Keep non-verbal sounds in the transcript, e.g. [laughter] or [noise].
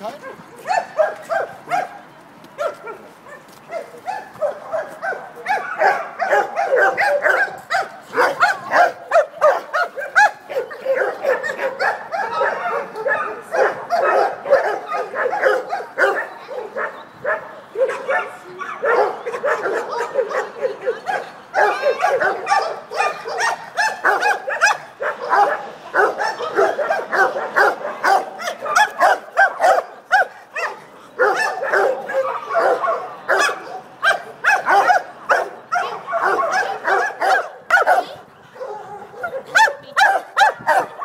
Kein? [laughs] Oh.